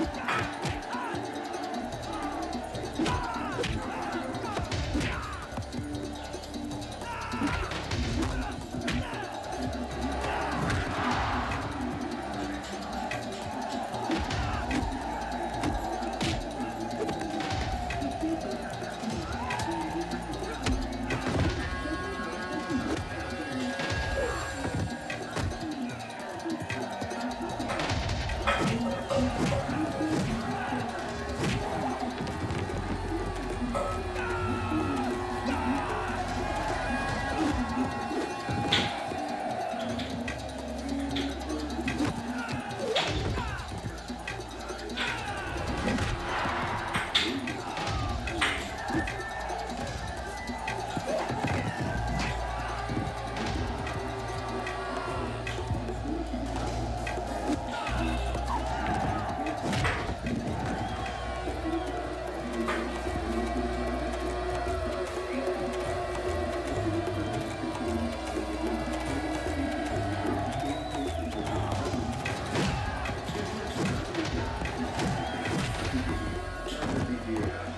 Come on. year.